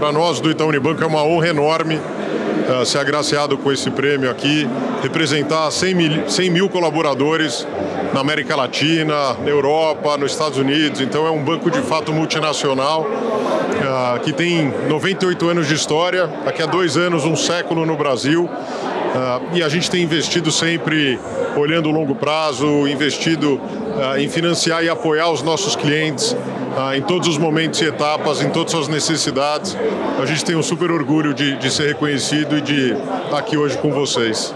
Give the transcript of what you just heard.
Para nós do Itaú Unibanco é uma honra enorme uh, ser agraciado com esse prêmio aqui, representar 100 mil, 100 mil colaboradores na América Latina, na Europa, nos Estados Unidos. Então é um banco de fato multinacional uh, que tem 98 anos de história, daqui a dois anos, um século no Brasil. Uh, e a gente tem investido sempre olhando o longo prazo, investido uh, em financiar e apoiar os nossos clientes uh, em todos os momentos e etapas, em todas as necessidades. A gente tem um super orgulho de, de ser reconhecido e de estar aqui hoje com vocês.